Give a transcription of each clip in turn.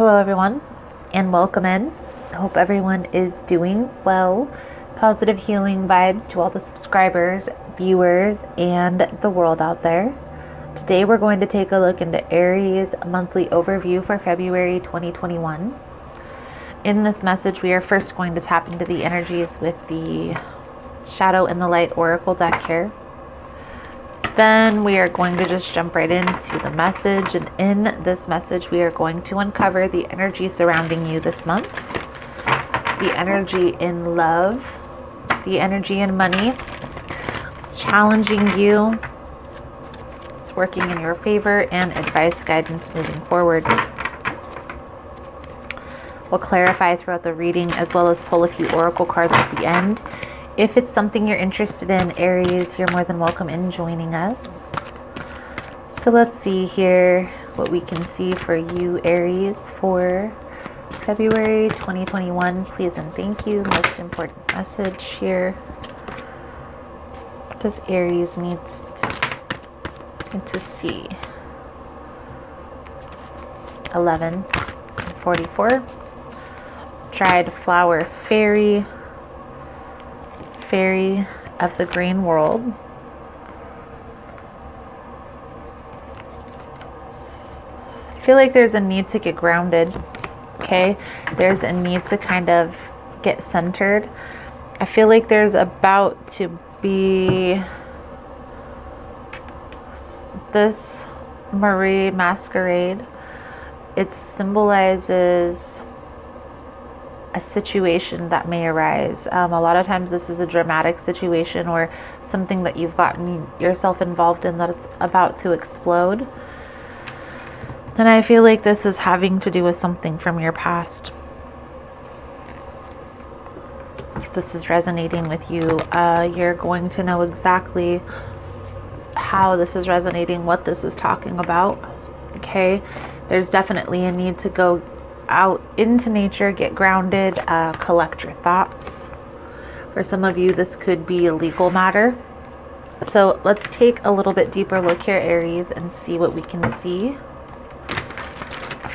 Hello, everyone, and welcome in. I hope everyone is doing well. Positive healing vibes to all the subscribers, viewers, and the world out there. Today, we're going to take a look into Aries monthly overview for February 2021. In this message, we are first going to tap into the energies with the Shadow and the Light Oracle deck here. Then we are going to just jump right into the message. And in this message, we are going to uncover the energy surrounding you this month, the energy in love, the energy in money. It's challenging you, it's working in your favor, and advice guidance moving forward. We'll clarify throughout the reading as well as pull a few oracle cards at the end if it's something you're interested in, Aries, you're more than welcome in joining us. So let's see here what we can see for you, Aries, for February 2021. Please and thank you. Most important message here. What does Aries need to, to see? 11 44. Dried flower fairy fairy of the green world. I feel like there's a need to get grounded. Okay, there's a need to kind of get centered. I feel like there's about to be this Marie masquerade. It symbolizes a situation that may arise. Um, a lot of times, this is a dramatic situation or something that you've gotten yourself involved in that's about to explode. And I feel like this is having to do with something from your past. If this is resonating with you, uh, you're going to know exactly how this is resonating, what this is talking about. Okay, there's definitely a need to go out into nature, get grounded, uh, collect your thoughts. For some of you, this could be a legal matter. So let's take a little bit deeper look here, Aries, and see what we can see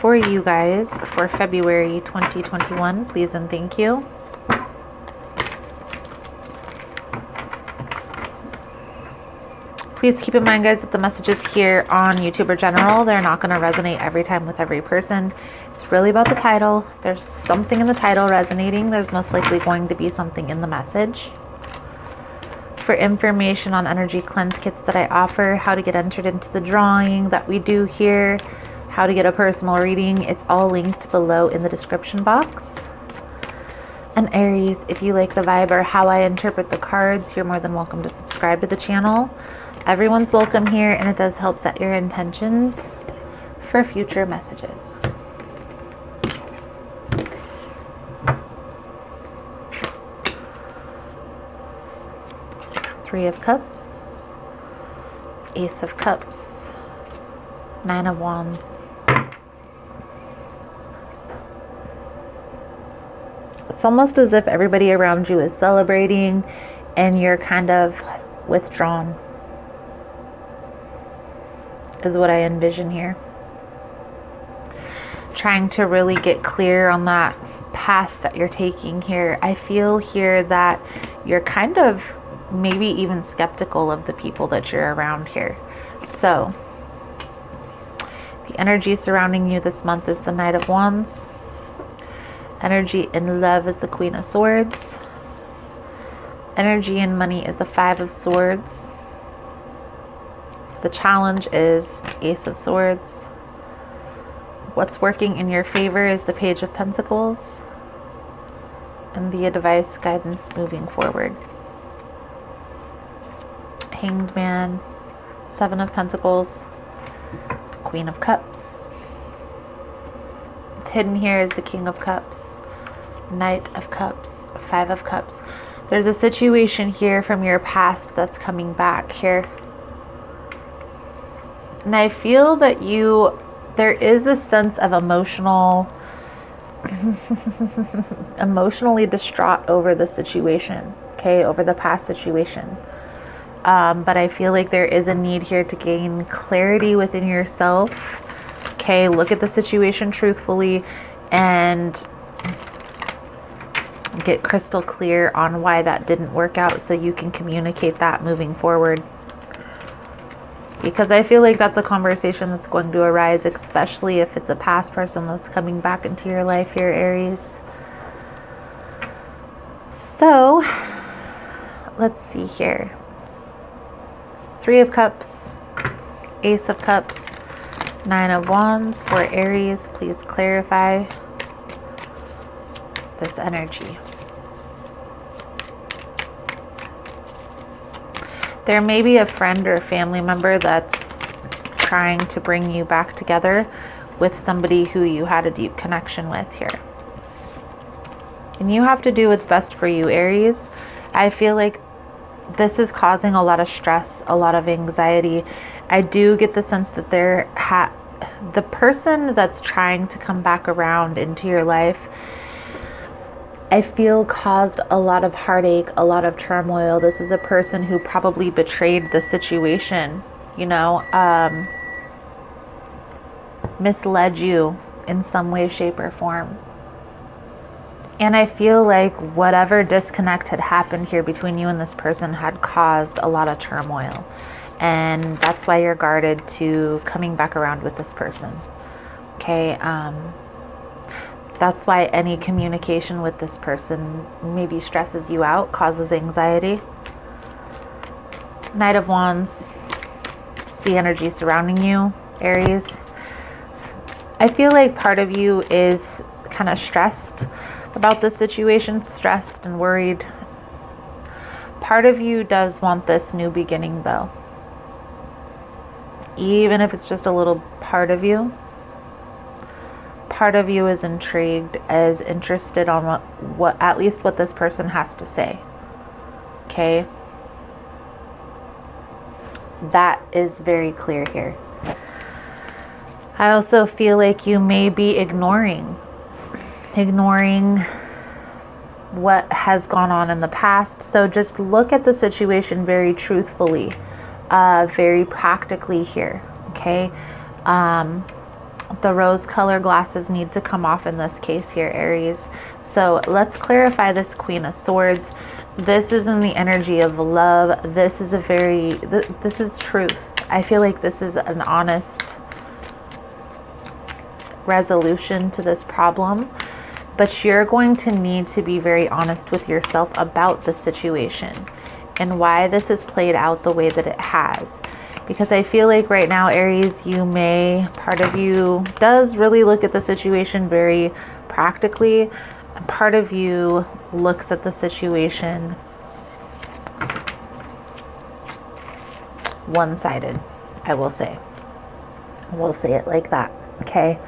for you guys for February 2021. Please and thank you. Please keep in mind, guys, that the messages here on YouTube are general. They're not going to resonate every time with every person. It's really about the title. There's something in the title resonating. There's most likely going to be something in the message. For information on energy cleanse kits that I offer, how to get entered into the drawing that we do here, how to get a personal reading, it's all linked below in the description box. And Aries, if you like the vibe or how I interpret the cards, you're more than welcome to subscribe to the channel. Everyone's welcome here, and it does help set your intentions for future messages. Three of Cups, Ace of Cups, Nine of Wands. It's almost as if everybody around you is celebrating and you're kind of withdrawn is what I envision here. Trying to really get clear on that path that you're taking here. I feel here that you're kind of maybe even skeptical of the people that you're around here. So, the energy surrounding you this month is the Knight of Wands. Energy in love is the Queen of Swords. Energy and money is the Five of Swords. The challenge is Ace of Swords. What's working in your favor is the Page of Pentacles and the advice guidance moving forward. Hanged Man, Seven of Pentacles, Queen of Cups. Hidden here is the King of Cups, Knight of Cups, Five of Cups. There's a situation here from your past that's coming back here and I feel that you, there is this sense of emotional, emotionally distraught over the situation, okay, over the past situation. Um, but I feel like there is a need here to gain clarity within yourself, Okay, look at the situation truthfully and get crystal clear on why that didn't work out so you can communicate that moving forward. Because I feel like that's a conversation that's going to arise, especially if it's a past person that's coming back into your life here, Aries. So, let's see here. Three of Cups, Ace of Cups, Nine of Wands for Aries. Please clarify this energy. There may be a friend or a family member that's trying to bring you back together with somebody who you had a deep connection with here. And you have to do what's best for you, Aries. I feel like this is causing a lot of stress, a lot of anxiety. I do get the sense that there ha- the person that's trying to come back around into your life I feel caused a lot of heartache, a lot of turmoil. This is a person who probably betrayed the situation, you know, um, misled you in some way, shape, or form. And I feel like whatever disconnect had happened here between you and this person had caused a lot of turmoil. And that's why you're guarded to coming back around with this person. Okay. Um, that's why any communication with this person maybe stresses you out, causes anxiety. Knight of Wands, it's the energy surrounding you, Aries. I feel like part of you is kind of stressed about the situation, stressed and worried. Part of you does want this new beginning, though. Even if it's just a little part of you part of you is intrigued, is interested on what, what at least what this person has to say. Okay? That is very clear here. I also feel like you may be ignoring ignoring what has gone on in the past. So just look at the situation very truthfully, uh, very practically here. Okay. Um, the rose color glasses need to come off in this case here, Aries. So let's clarify this Queen of Swords. This is in the energy of love. This is a very, th this is truth. I feel like this is an honest resolution to this problem. But you're going to need to be very honest with yourself about the situation and why this has played out the way that it has because I feel like right now, Aries, you may, part of you does really look at the situation very practically. Part of you looks at the situation one sided, I will say. We'll say it like that, okay?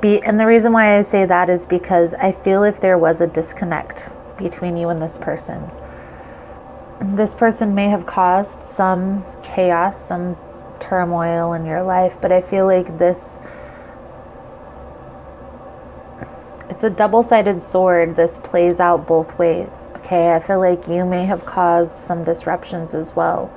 Be, and the reason why I say that is because I feel if there was a disconnect between you and this person, this person may have caused some chaos, some turmoil in your life, but I feel like this it's a double-sided sword. This plays out both ways. Okay? I feel like you may have caused some disruptions as well.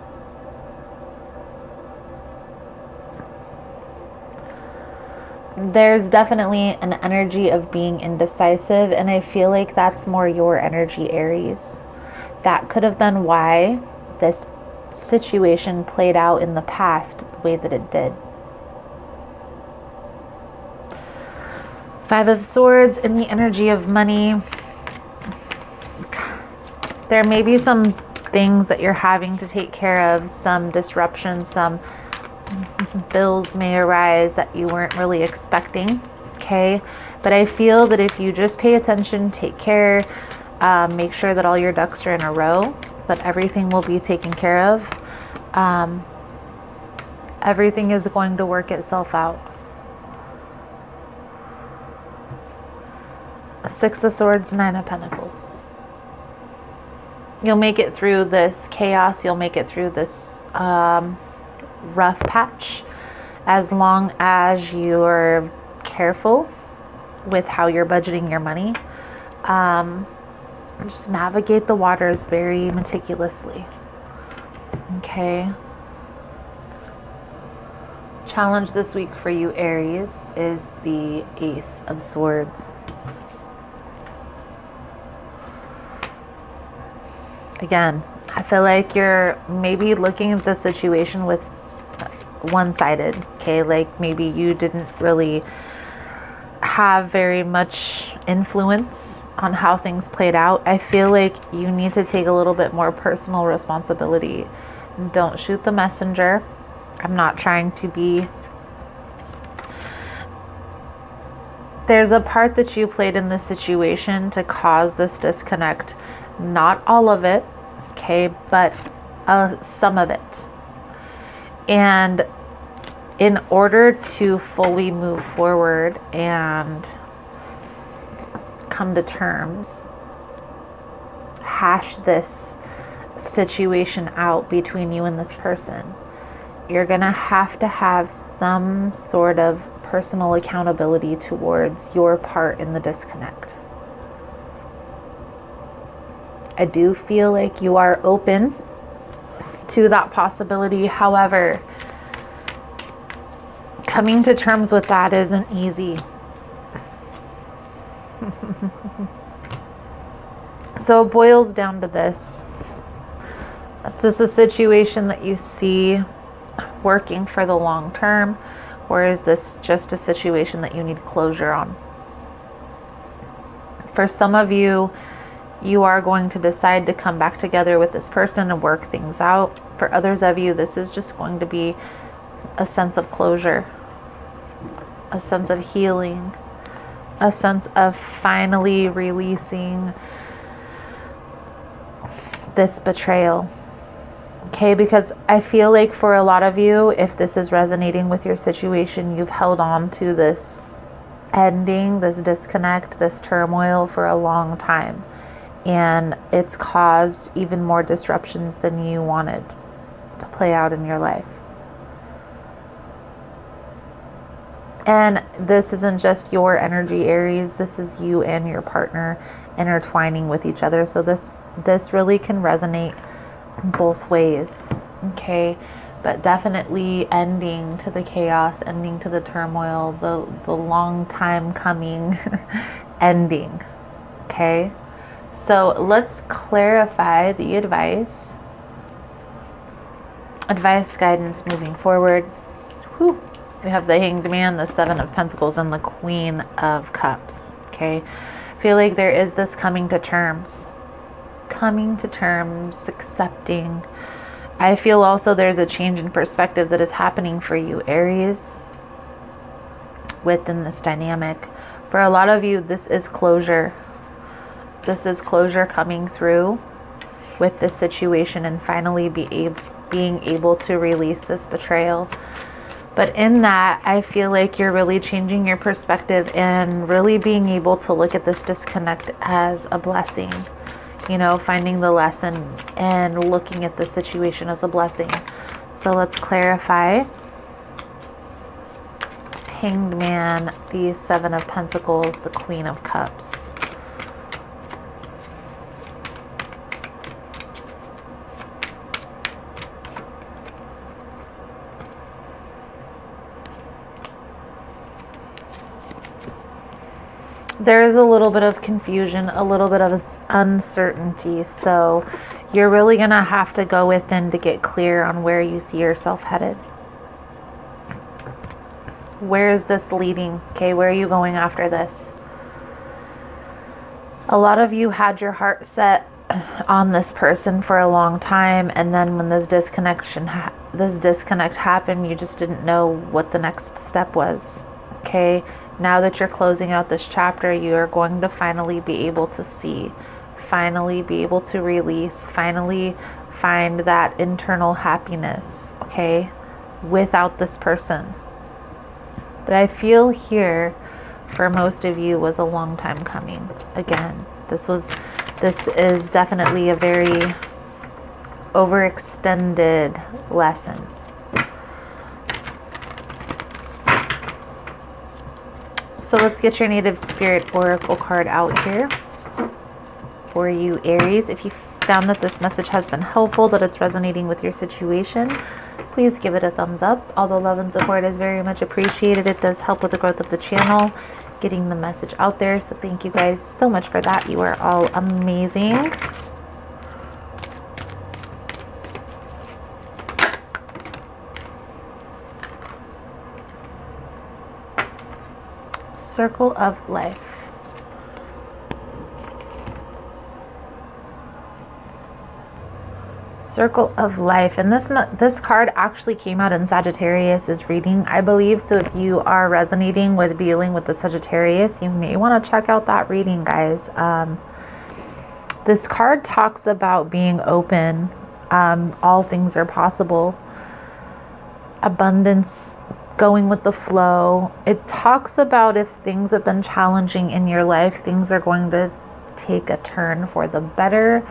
There's definitely an energy of being indecisive, and I feel like that's more your energy, Aries that could have been why this situation played out in the past the way that it did. Five of Swords in the energy of money. There may be some things that you're having to take care of, some disruptions, some bills may arise that you weren't really expecting. Okay. But I feel that if you just pay attention, take care, um, make sure that all your ducks are in a row, but everything will be taken care of. Um, everything is going to work itself out. Six of Swords, Nine of Pentacles. You'll make it through this chaos. You'll make it through this um, rough patch as long as you're careful with how you're budgeting your money. Um, just navigate the waters very meticulously. Okay. challenge this week for you, Aries, is the Ace of Swords. Again, I feel like you're maybe looking at the situation with one sided, okay? Like maybe you didn't really have very much influence on how things played out. I feel like you need to take a little bit more personal responsibility. Don't shoot the messenger. I'm not trying to be. There's a part that you played in this situation to cause this disconnect. Not all of it, okay, but uh, some of it. And in order to fully move forward and come to terms, hash this situation out between you and this person, you're going to have to have some sort of personal accountability towards your part in the disconnect. I do feel like you are open to that possibility. However, coming to terms with that isn't easy. so it boils down to this. Is this a situation that you see working for the long term, or is this just a situation that you need closure on? For some of you, you are going to decide to come back together with this person and work things out. For others of you, this is just going to be a sense of closure, a sense of healing, a sense of finally releasing this betrayal. Okay, because I feel like for a lot of you, if this is resonating with your situation, you've held on to this ending, this disconnect, this turmoil for a long time and it's caused even more disruptions than you wanted to play out in your life. And this isn't just your energy Aries, this is you and your partner intertwining with each other. So this this really can resonate both ways. Okay? But definitely ending to the chaos, ending to the turmoil, the the long time coming ending. Okay? So let's clarify the advice. Advice, guidance moving forward. Whew. We have the Hanged Man, the Seven of Pentacles, and the Queen of Cups. Okay. Feel like there is this coming to terms. Coming to terms, accepting. I feel also there's a change in perspective that is happening for you, Aries, within this dynamic. For a lot of you, this is closure this is closure coming through with this situation and finally be being able to release this betrayal. But in that, I feel like you're really changing your perspective and really being able to look at this disconnect as a blessing. You know, finding the lesson and looking at the situation as a blessing. So let's clarify. Hanged Man, the Seven of Pentacles, the Queen of Cups. There is a little bit of confusion, a little bit of uncertainty. So you're really going to have to go within to get clear on where you see yourself headed. Where is this leading? Okay, where are you going after this? A lot of you had your heart set on this person for a long time and then when this disconnection ha- this disconnect happened, you just didn't know what the next step was. Okay? Now that you're closing out this chapter, you are going to finally be able to see, finally be able to release, finally find that internal happiness, okay, without this person. That I feel here for most of you was a long time coming. Again, this was this is definitely a very overextended lesson So let's get your native spirit oracle card out here for you, Aries. If you found that this message has been helpful, that it's resonating with your situation, please give it a thumbs up. All the love and support is very much appreciated. It does help with the growth of the channel, getting the message out there. So thank you guys so much for that. You are all amazing. Circle of Life. Circle of Life. And this this card actually came out in Sagittarius's reading, I believe. So if you are resonating with dealing with the Sagittarius, you may want to check out that reading, guys. Um, this card talks about being open. Um, all things are possible. Abundance, going with the flow. It talks about if things have been challenging in your life, things are going to take a turn for the better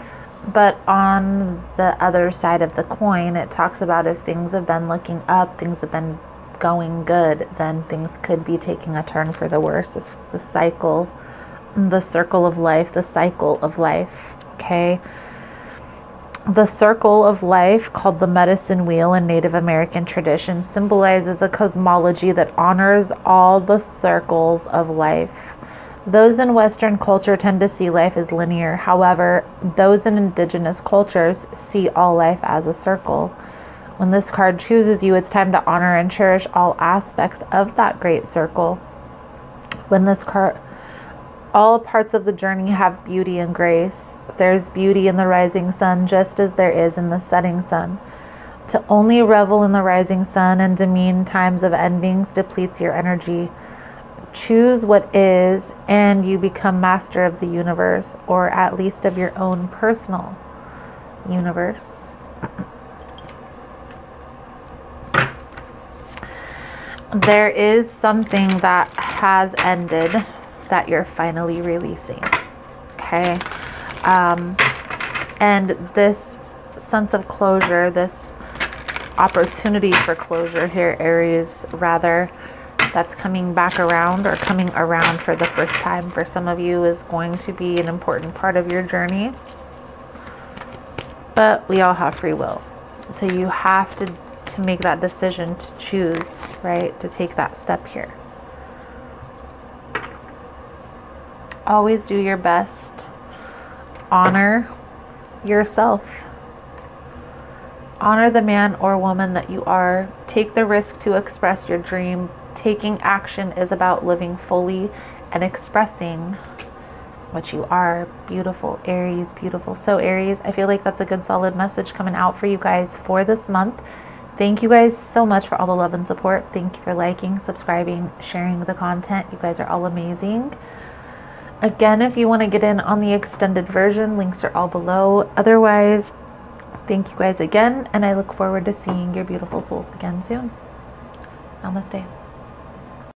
but on the other side of the coin, it talks about if things have been looking up, things have been going good, then things could be taking a turn for the worse. This is the cycle, the circle of life, the cycle of life. Okay. The circle of life, called the medicine wheel in Native American tradition, symbolizes a cosmology that honors all the circles of life those in Western culture tend to see life as linear. However, those in indigenous cultures see all life as a circle. When this card chooses you, it's time to honor and cherish all aspects of that great circle. When this card, all parts of the journey have beauty and grace. There's beauty in the rising sun just as there is in the setting sun. To only revel in the rising sun and demean times of endings depletes your energy choose what is, and you become master of the universe, or at least of your own personal universe. there is something that has ended that you're finally releasing. Okay. Um, and this sense of closure, this opportunity for closure here, Aries, rather that's coming back around or coming around for the first time for some of you is going to be an important part of your journey. But we all have free will. So you have to, to make that decision to choose, right? To take that step here. Always do your best. Honor yourself. Honor the man or woman that you are. Take the risk to express your dream Taking action is about living fully and expressing what you are. Beautiful, Aries, beautiful. So, Aries, I feel like that's a good solid message coming out for you guys for this month. Thank you guys so much for all the love and support. Thank you for liking, subscribing, sharing the content. You guys are all amazing. Again, if you want to get in on the extended version, links are all below. Otherwise, thank you guys again, and I look forward to seeing your beautiful souls again soon. Namaste.